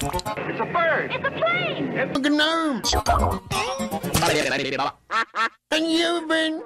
It's a bird. It's a plane. It's a gnome. And you've been...